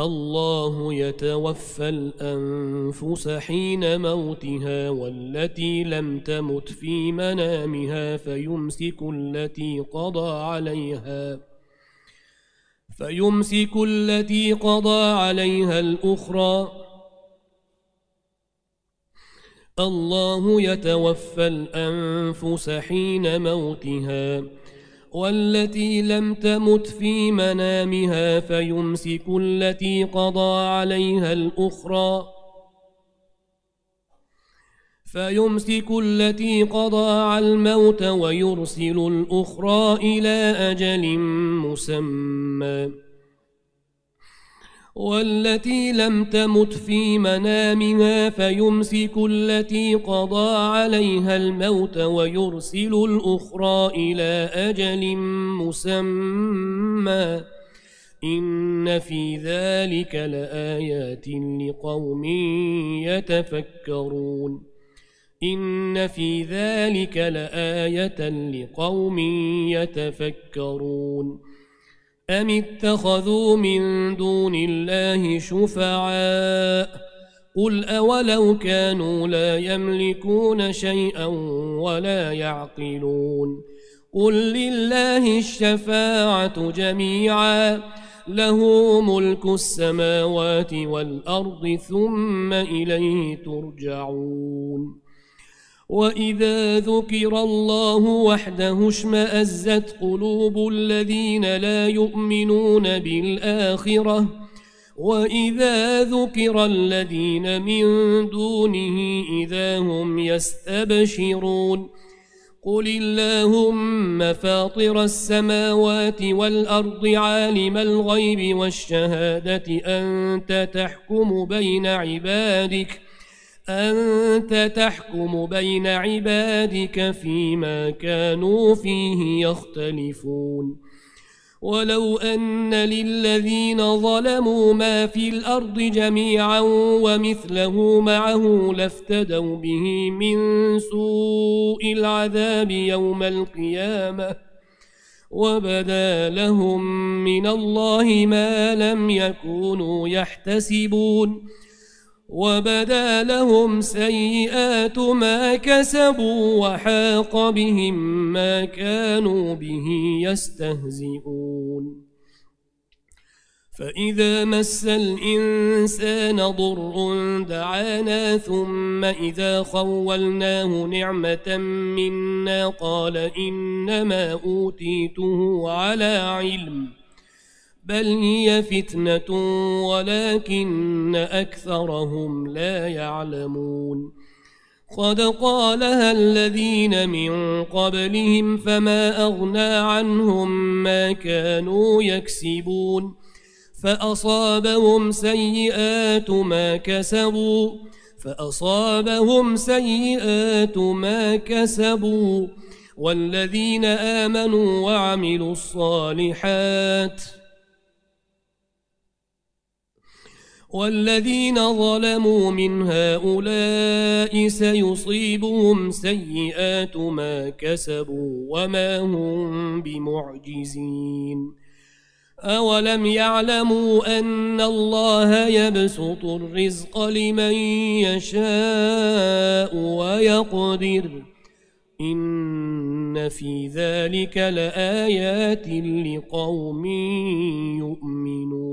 الله يتوفى الأنفس حين موتها والتي لم تمت في منامها فيمسك التي قضى عليها فيمسك التي قضى عليها الأخرى. الله يتوفى الأنفس حين موتها والتي لم تمت في منامها فيمسك التي قضى عليها الأخرى. فيمسك التي قضى على الموت ويرسل الأخرى إلى أجل مسمى. والتي لم تمت في منامها فيمسك التي قضى عليها الموت ويرسل الأخرى إلى أجل مسمى. إن في ذلك لآيات لقوم يتفكرون. إن في ذلك لآية لقوم يتفكرون. أم اتخذوا من دون الله شفعاء قل أولو كانوا لا يملكون شيئا ولا يعقلون قل لله الشفاعة جميعا له ملك السماوات والأرض ثم إليه ترجعون وَإِذَا ذُكِرَ اللَّهُ وَحْدَهُ اشْمَأَزَّتْ قُلُوبُ الَّذِينَ لَا يُؤْمِنُونَ بِالْآخِرَةِ وَإِذَا ذُكِرَ الَّذِينَ مِن دُونِهِ إِذَا هُمْ يَسْتَبْشِرُونَ قُلِ اللَّهُمَّ فَاطِرَ السَّمَاوَاتِ وَالْأَرْضِ عَالِمَ الْغَيْبِ وَالشَّهَادَةِ أَنْتَ تَحْكُمُ بَيْنَ عِبَادِكَ أنت تحكم بين عبادك فيما كانوا فيه يختلفون. ولو أن للذين ظلموا ما في الأرض جميعا ومثله معه لافتدوا به من سوء العذاب يوم القيامة. وبدا لهم من الله ما لم يكونوا يحتسبون. وبدا لهم سيئات ما كسبوا وحاق بهم ما كانوا به يستهزئون. فإذا مس الإنسان ضر دعانا ثم إذا خولناه نعمة منا قال إنما أوتيته على علم. بل هي فتنة ولكن أكثرهم لا يعلمون قد قالها الذين من قبلهم فما أغنى عنهم ما كانوا يكسبون فأصابهم سيئات ما كسبوا فأصابهم سيئات ما كسبوا والذين آمنوا وعملوا الصالحات ۖ والذين ظلموا من هؤلاء سيصيبهم سيئات ما كسبوا وما هم بمعجزين. أولم يعلموا أن الله يبسط الرزق لمن يشاء ويقدر؟ إن في ذلك لآيات لقوم يؤمنون.